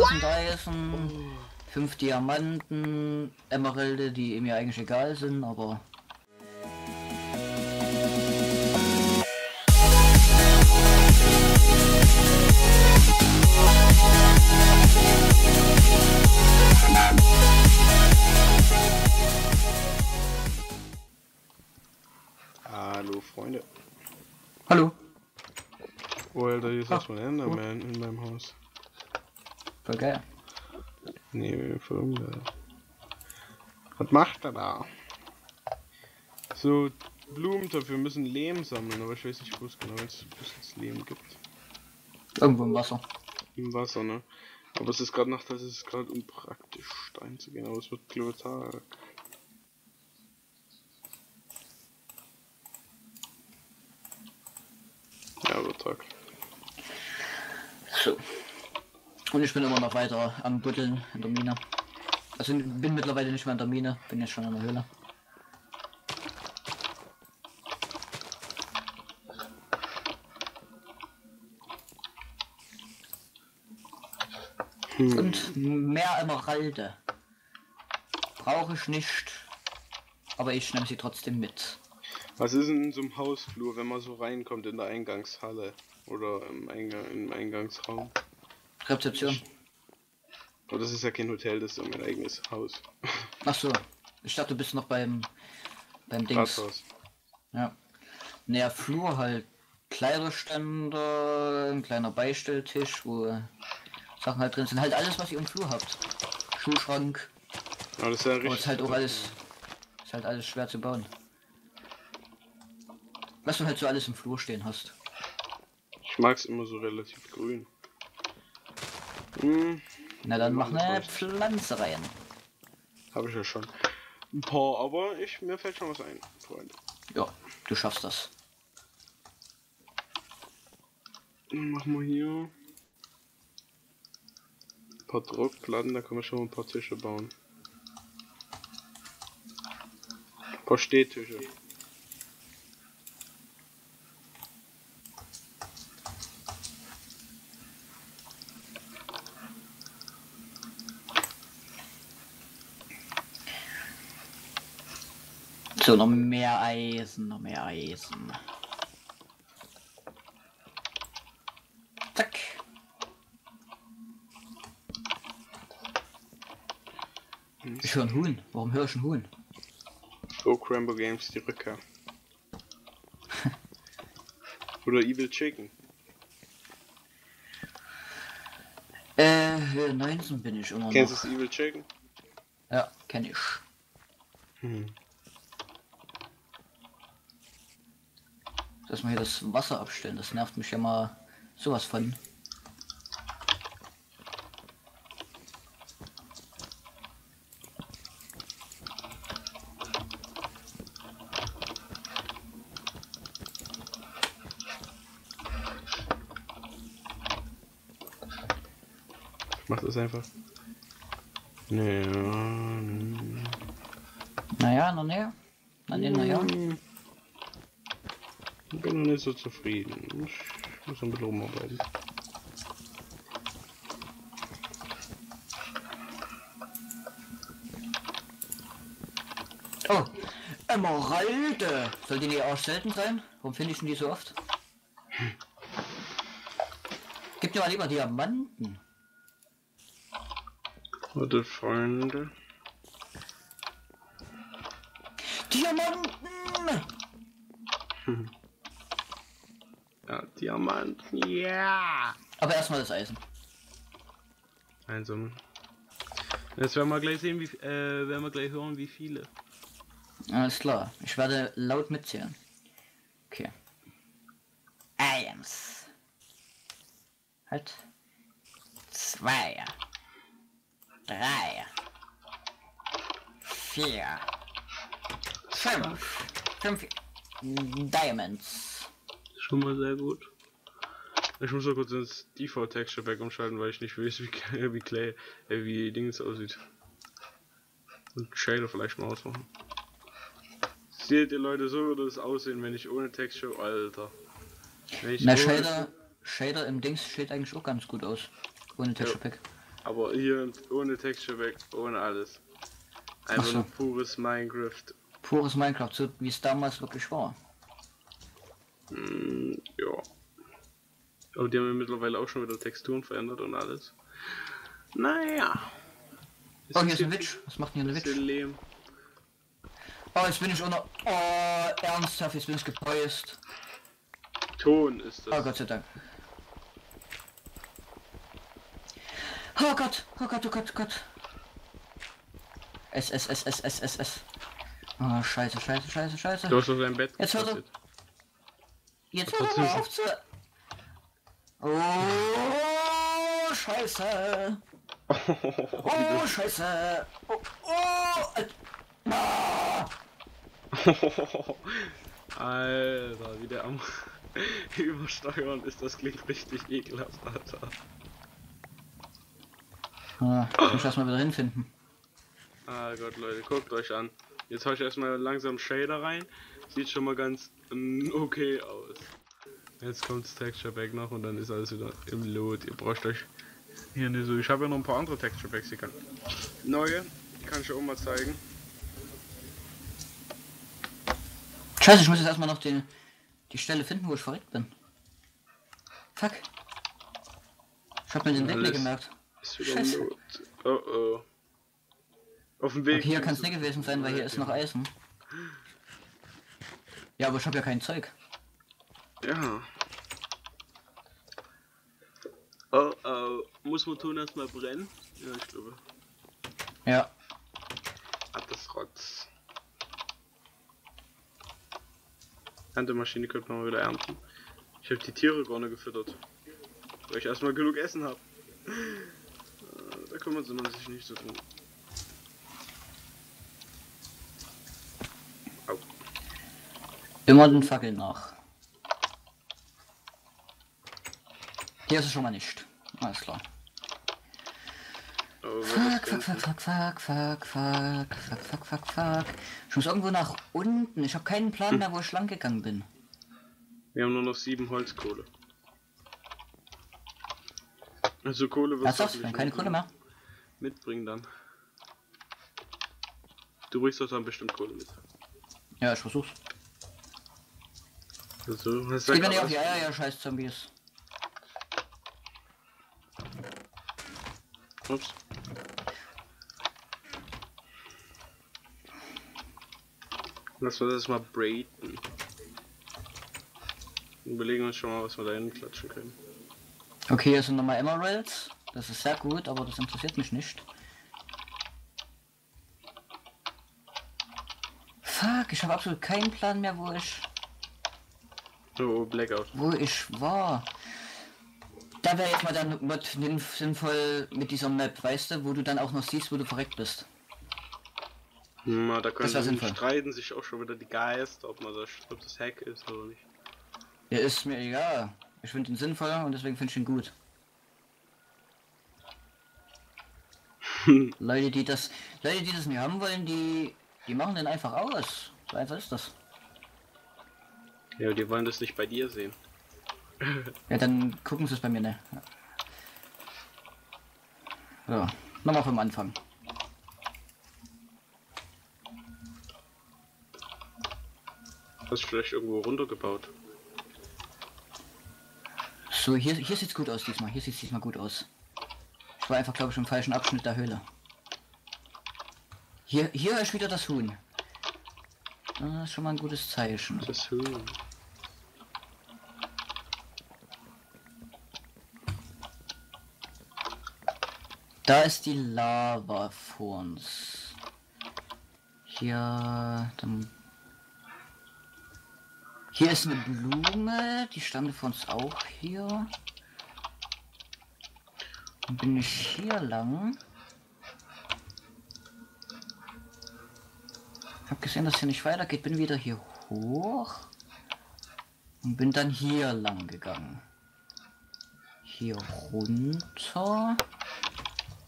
1000 Eisen, 5 Diamanten, Emeralde, die mir eigentlich egal sind, aber Hallo Freunde. Hallo. Alter, hier ist Ah, erstmal Enderman in meinem Haus. Voll geil. Nee, Firmen. Was macht er da? So, Blumentopf, wir müssen Lehm sammeln, aber ich weiß nicht, wo es genau jetzt wo es Lehm gibt. Irgendwo im Wasser. Im Wasser, ne? Aber es ist gerade Nacht, das ist gerade unpraktisch, Stein zu gehen, aber es wird glaube Tag. Ja, wird Tag. So. Und ich bin immer noch weiter am Buddeln in der Mine. Also bin mittlerweile nicht mehr in der Mine, bin jetzt schon in der Höhle. Hm. Und mehr Emeralde. Brauche ich nicht. Aber ich nehme sie trotzdem mit. Was ist denn in so einem Hausflur, wenn man so reinkommt in der Eingangshalle oder im, Eingang, im Eingangsraum? Rezeption. Aber das ist ja kein Hotel, das ist ja mein eigenes Haus. Ach so. Ich dachte, du bist noch beim beim Dings. Rathaus. Ja. Naja, Flur halt. Kleiderständer, ein kleiner Beistelltisch, wo Sachen halt drin sind. Halt alles, was ihr im Flur habt. Schuhschrank. Aber das ist ja richtig. ist halt auch alles. Ist halt alles schwer zu bauen. Was du halt so alles im Flur stehen hast. Ich mag es immer so relativ grün. Hm, Na dann mach Machen wir eine. Pflanze rein. habe ich ja schon. Ein paar, aber ich mir fällt schon was ein, Freunde. Ja, du schaffst das. Machen wir hier ein paar Druckplatten, da können wir schon mal ein paar Tische bauen. Ein paar Stehtische. So, noch mehr Eisen, noch mehr Eisen. Zack. Ich höre ein Huhn. Warum höre ich ein Huhn? Go Crambo Games die Rückkehr. Oder Evil Chicken. Äh, Höhe 19 bin ich immer Kennst du noch. das Evil Chicken? Ja, kenn ich. Hm. Dass wir hier das Wasser abstellen, das nervt mich ja mal sowas von. Mach das einfach. Nee, ja, Naja, noch näher. Na, nee, naja. Hm. Ich bin noch nicht so zufrieden. Ich muss ein bisschen umarbeiten. Oh, Emeralde! Soll die nicht auch selten sein? Warum finde ich denn die so oft? Gib dir mal lieber Diamanten. Warte, Freunde. Diamanten! Ja, Diamanten. Ja. Aber erstmal das Eisen. Einsammeln. Jetzt werden wir gleich sehen, wie äh, werden wir gleich hören, wie viele. Alles klar. Ich werde laut mitzählen. Okay. Eins. Halt. Zwei. Drei. Vier. Fünf. Fünf Diamonds. Schon mal sehr gut. Ich muss noch kurz ins Default Texture Pack umschalten, weil ich nicht weiß, wie, wie Clay, äh, wie Dings aussieht. Und Shader vielleicht mal ausmachen. Seht ihr Leute, so würde es aussehen, wenn ich ohne Texture, Alter. Na, Shader, Shader im Dings steht eigentlich auch ganz gut aus. Ohne Texture Pack. Aber hier ohne Texture Pack, ohne alles. Einfach so. nur pures Minecraft. Pures Minecraft, so wie es damals wirklich war. Mm, ja. Aber die haben ja mittlerweile auch schon wieder Texturen verändert und alles. Naja. Es Oh, hier ist ein Witch. Was macht denn hier ein Witch? Lehm. Oh, jetzt bin ich unter... Oh, ernsthaft, jetzt bin ich gepäust. Ton ist das. Oh Gott sei Dank. Oh Gott, oh Gott, oh Gott, oh Gott. S, S, S, S, S, S, S. Oh, scheiße, scheiße, scheiße, scheiße. Du hast doch dein Bett Jetzt hör doch-. Jetzt hör mal auf zu... Oh, scheiße. Oh, scheiße. Oh, oh. Ah. Alter, wie der am Übersteuern ist, das klingt richtig ekelhaft, Alter. Ah, ich muss erstmal wieder hinfinden. Ah Gott, Leute, guckt euch an. Jetzt hau ich erstmal langsam Shader rein. Sieht schon mal ganz okay aus. Jetzt kommt das Texture Pack noch und dann ist alles wieder im Lot. Ihr braucht euch hier nicht so. Ich habe ja noch ein paar andere Texture Packs, die kann. Neue, die kann ich auch mal zeigen. Scheiße, ich muss jetzt erstmal noch den, die Stelle finden, wo ich verreckt bin. Fuck. Ich hab mir den Weg nicht gemerkt. Ist wieder Scheiße. Oh oh. Auf dem Weg. Okay, hier kann es nicht gewesen sein, weil hier ist noch Eisen. Ja, aber ich habe ja kein Zeug. Ja. Oh oh. Muss man tun erstmal brennen? Ja, ich glaube. Ja. Hat das Rotz. Erntemaschine könnte man mal wieder ernten. Ich habe die Tiere gar nicht gefüttert. Weil ich erstmal genug Essen habe. Da kümmert man sich nicht so drum. Immer den Fackel nach. Hier ist es schon mal nicht. Alles klar. Fuck, fuck, fuck, fuck, fuck, fuck, fuck, fuck, fuck, fuck, fuck. Ich muss irgendwo nach unten. Ich habe keinen Plan mehr, wo ich lang gegangen bin. Wir haben nur noch sieben Holzkohle. Also Kohle wird Ernsthaft? Wir haben keine Kohle mehr? mitbringen dann. Du bringst doch dann bestimmt Kohle mit. Ja, ich versuch's. Also, du mir nicht ja auf die Eier, ja, scheiß Zombies. Ups. Lass wir das mal braiden. Überlegen uns schon mal, was wir da hinklatschen können. Okay, hier sind nochmal Emeralds. Das ist sehr gut, aber das interessiert mich nicht. Fuck, ich habe absolut keinen Plan mehr, wo ich, Oh, Blackout. wo ich war. Da wäre jetzt mal dann Mod sinnvoll mit dieser Map, weißt du, wo du dann auch noch siehst, wo du verreckt bist. Na, da Das können sinnvoll. streiten sich auch schon wieder die Geister, ob man das, ob das Hack ist oder nicht. Ja, ist mir egal. Ich finde ihn sinnvoll und deswegen finde ich ihn gut. Leute, die das, Leute, die das nicht haben wollen, die, die machen den einfach aus. So einfach ist das. Ja, die wollen das nicht bei dir sehen. Ja, dann gucken sie es bei mir, ne? So, nochmal vom Anfang. Hast du vielleicht irgendwo runtergebaut? So, hier, hier sieht's gut aus diesmal. Hier sieht's diesmal gut aus. Ich war einfach, glaube ich, im falschen Abschnitt der Höhle. Hier, hier ist wieder das Huhn. Das ist schon mal ein gutes Zeichen. Das Huhn. Da ist die Lava vor uns. Hier, dann. Hier ist eine Blume, die stand vor uns auch hier. Dann bin ich hier lang. Hab gesehen, dass hier nicht weitergeht, bin wieder hier hoch. Und bin dann hier lang gegangen. Hier runter.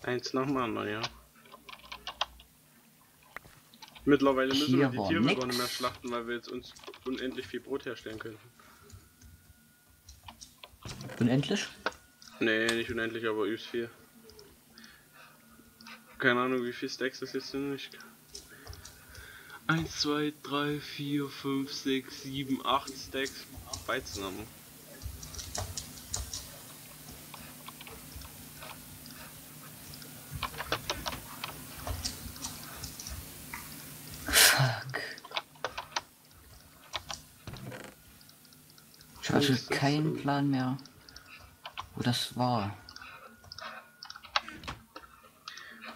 Eins nach dem anderen, ja. Mittlerweile müssen Hier wir die Tiere nix. gar nicht mehr schlachten, weil wir jetzt uns unendlich viel Brot herstellen können. Unendlich? Nee, nicht unendlich, aber übst viel. keine Ahnung, wie viel Stacks das jetzt sind. Ich 1, 2, 3, 4, 5, 6, 7, 8 Stacks Weizenammo. Fuck. Ich habe also Ist das keinen? Plan mehr, wo das war.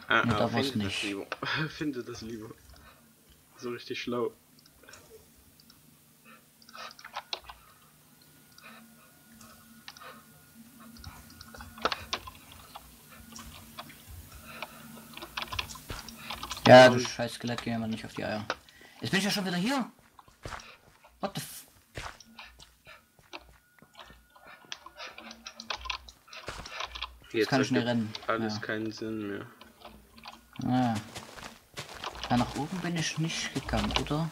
Ah, Nee, ah, da war's nicht. Das lieber. finde das lieber. So richtig schlau. Ja, du scheiß Skelett, geh mir mal nicht auf die Eier. Jetzt bin ich ja schon wieder hier. Jetzt kann ich schnell rennen. Alles Ja. keinen Sinn mehr. Ah. Ja, nach oben bin ich nicht gegangen, oder?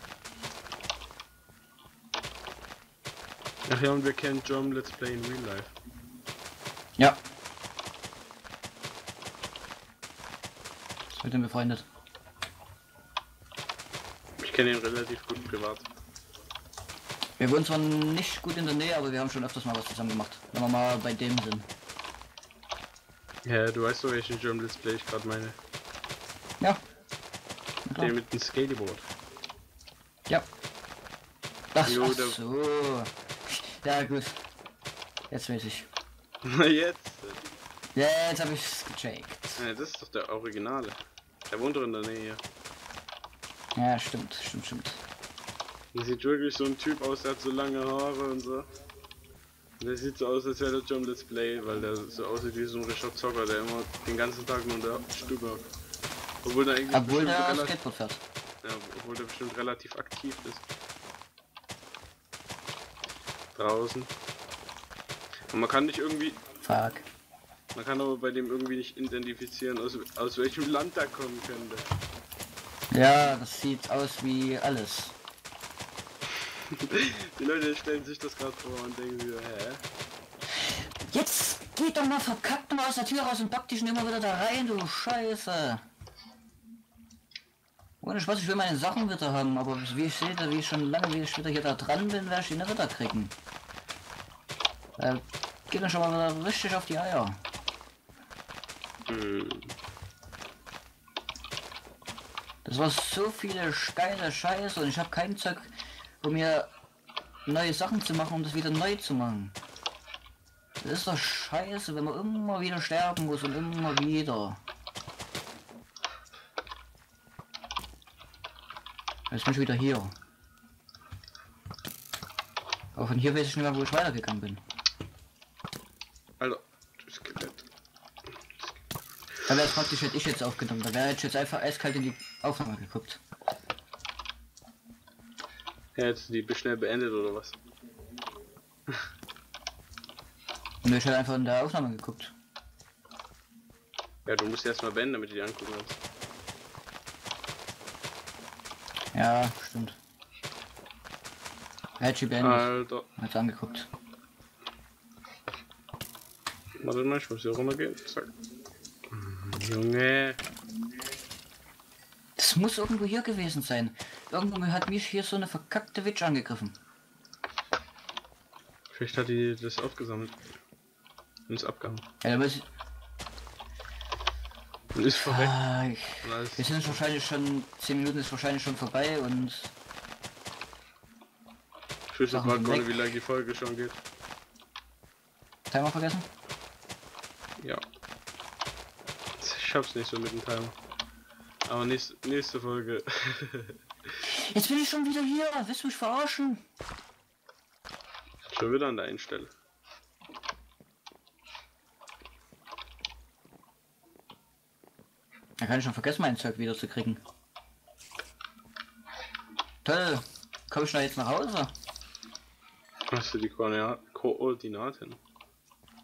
Ach ja, und wir kennen John Let's Play in Real Life. Ja. Ist mit dem befreundet. Ich kenne ihn relativ gut privat. Wir wohnen zwar nicht gut in der Nähe, aber wir haben schon öfters mal was zusammen gemacht. Wenn wir mal bei dem sind. Ja, du weißt doch, welchen German Let's Play ich gerade meine. Ja. Den mit dem Skateboard. Ja. Das Jo, ach der- so. Ja gut. Jetzt weiß ich. Na jetzt! Ja, jetzt habe ich's gecheckt. Ja, das ist doch der Originale. Der wohnt doch in der Nähe. Ja, stimmt, stimmt, stimmt. Der sieht wirklich so ein Typ aus, der hat so lange Haare und so. Der sieht so aus, als wäre der John Let's Play, weil der so aussieht wie so ein richtiger Zocker, der immer den ganzen Tag nur in der Stube. Obwohl der eigentlich Obwohl der relativ, Skateboard fährt. ja, obwohl der bestimmt relativ aktiv ist. Draußen. Und man kann nicht irgendwie, Fuck. man kann aber bei dem irgendwie nicht identifizieren, aus, aus welchem Land er kommen könnte. Ja, das sieht aus wie alles. Die Leute stellen sich das gerade vor und denken so, hä? Jetzt geht doch mal verkackt mal aus der Tür raus und pack dich immer wieder da rein, du Scheiße. Ohne Spaß, ich will meine Sachen wieder haben, aber wie ich sehe, wie ich schon lange, wie ich wieder hier da dran bin, werde ich die nicht wieder kriegen. Äh, geht mir schon mal wieder richtig auf die Eier. Hm. Das war so viele geile Scheiße und ich habe kein Zeug, um mir neue Sachen zu machen, um das wieder neu zu machen. Das ist doch scheiße, wenn man immer wieder sterben muss und immer wieder. Jetzt bin ich wieder hier. Aber von hier weiß ich nicht mehr, wo ich weitergegangen bin. Alter, Skelett. Da wäre es praktisch, hätte ich jetzt aufgenommen. Da wäre ich jetzt einfach eiskalt in die Aufnahme geguckt. Ja, jetzt die schnell beendet oder was? Und ich hätte einfach in der Aufnahme geguckt. Ja, du musst erstmal beenden, damit du die angucken kannst. Ja, stimmt. Ich beendet. Alter, Hat's angeguckt. warte mal, ich muss hier runtergehen. Zack. Junge. Das muss irgendwo hier gewesen sein. Irgendwo hat mich hier so eine verkackte Witch angegriffen. Vielleicht hat die das aufgesammelt. Und ist abgehauen. Ja, aber es, Und ist verreckt. ah, ich, wir sind wahrscheinlich schon, 10 Minuten ist wahrscheinlich schon vorbei und Ich wüsste Sachen gerade wie lange die Folge schon geht. Timer vergessen? Ja. Ich hab's nicht so mit dem Timer. Aber nächste, nächste Folge. Jetzt bin ich schon wieder hier. Willst du mich verarschen? schon wieder an der einen Stelle. Da kann ich schon vergessen, mein Zeug wieder zu kriegen. Toll. Komm ich da jetzt nach Hause? Hast du die Koordina- Koordinaten?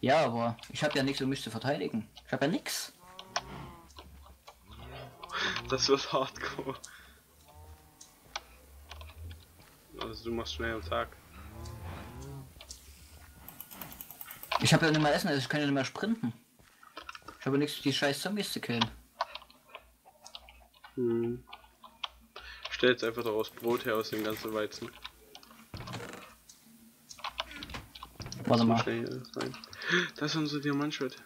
Ja, aber ich habe ja nichts, um mich zu verteidigen. Ich habe ja nichts. Das wird hardcore. Also du machst schnell am Tag. Ich habe ja nicht mehr Essen, also ich kann ja nicht mehr sprinten. Ich habe nichts, die scheiß Zombies zu killen. Hm. Stell jetzt einfach daraus Brot her aus dem ganzen Weizen. Warte mal. Das ist unser Diamantschwert.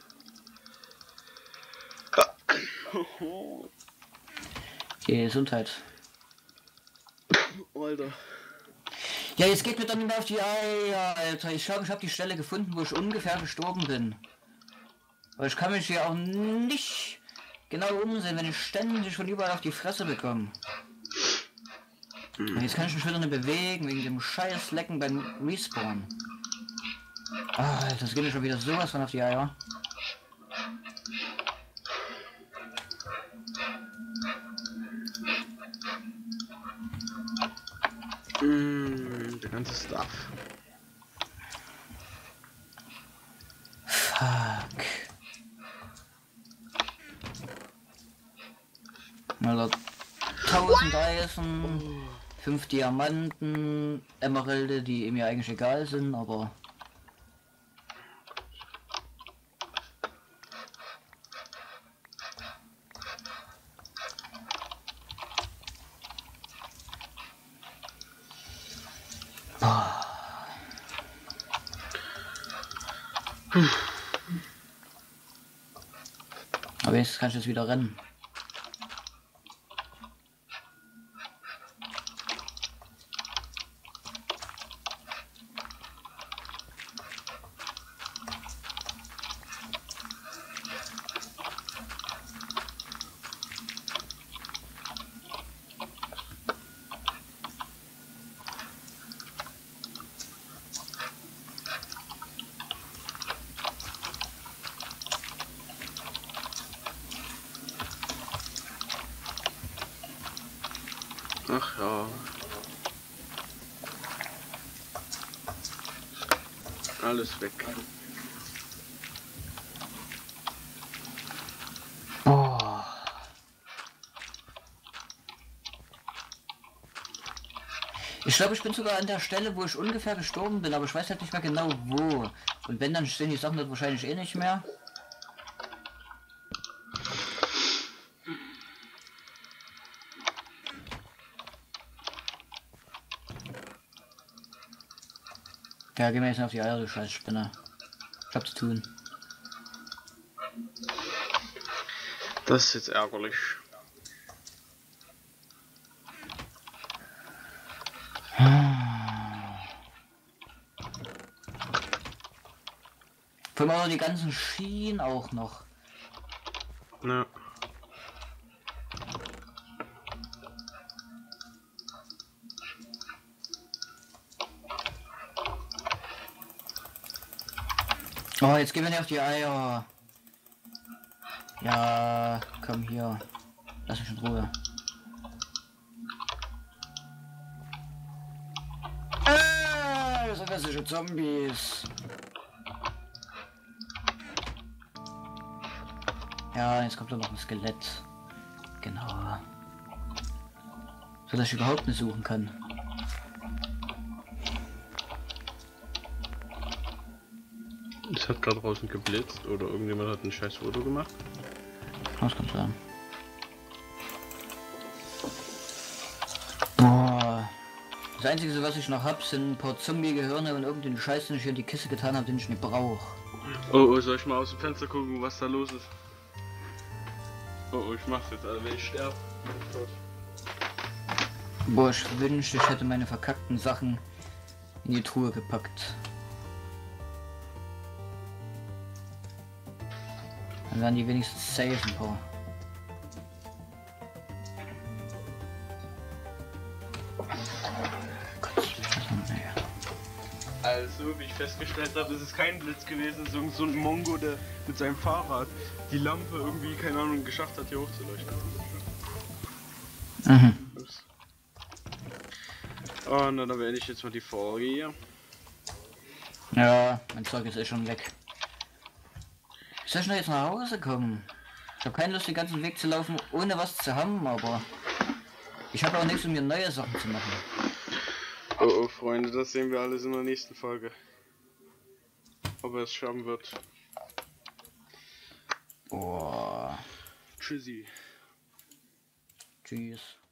Gesundheit. Alter. Ja, jetzt geht mir doch nicht auf die Eier, Alter. Ich glaube, ich habe die Stelle gefunden, wo ich ungefähr gestorben bin. Aber ich kann mich hier auch nicht genau umsehen, wenn ich ständig von überall auf die Fresse bekomme. Und jetzt kann ich mich wieder nicht bewegen, wegen dem scheiß Lecken beim Respawn. Ah, das geht mir schon wieder sowas von auf die Eier. Mm, der ganze Stuff. Fuck. Alter, 1000 Eisen, 5 Diamanten, Emeralde, die mir eigentlich egal sind, aber... Aber jetzt kann ich jetzt wieder rennen. Ach ja. Alles weg. Oh. Ich glaube, ich bin sogar an der Stelle, wo ich ungefähr gestorben bin, aber ich weiß halt nicht mehr genau wo. Und wenn, dann stehen die Sachen dort wahrscheinlich eh nicht mehr. Ja, geh mir jetzt auf die Eier, du scheiß Spinner. Ich hab zu tun. Das ist jetzt ärgerlich. Vor allem die ganzen Schienen auch noch. Ja. Oh, jetzt gehen wir nicht auf die Eier. Ja, komm hier. Lass mich in Ruhe. Ah, das sind hässliche Zombies. Ja, jetzt kommt da noch ein Skelett. Genau. So dass ich überhaupt nicht suchen kann. Es hat gerade draußen geblitzt oder irgendjemand hat ein scheiß Foto gemacht. Das kann sein. Boah. Das einzige, was ich noch hab, sind ein paar Zombie-Gehirne und irgendeinen Scheiß, den ich hier in die Kiste getan habe, den ich nicht brauche. Oh, oh, soll ich mal aus dem Fenster gucken, was da los ist? Oh, oh, ich mach's jetzt, also wenn ich sterbe. Boah, ich wünschte, ich hätte meine verkackten Sachen in die Truhe gepackt. Dann wären die wenigstens safe. Gott, ey. Also, wie ich festgestellt habe, ist es kein Blitz gewesen, so, so ein Mongo, der mit seinem Fahrrad die Lampe irgendwie, keine Ahnung, geschafft hat, hier hochzuleuchten. Mhm. Ups. Oh, dann beende ich jetzt mal die Folge hier. Ja, mein Zeug ist eh schon weg. Ich soll schnell jetzt nach Hause kommen. Ich habe keine Lust, den ganzen Weg zu laufen, ohne was zu haben, aber ich habe auch nichts, um mir neue Sachen zu machen. Oh, oh, Freunde, das sehen wir alles in der nächsten Folge. Ob er es schaffen wird. Boah. Tschüssi. Tschüss. Tschüss.